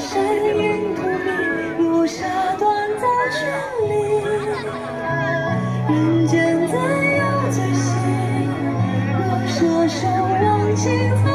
身影如谜，留下短暂绚丽。人间自有最惜？舍身忘情。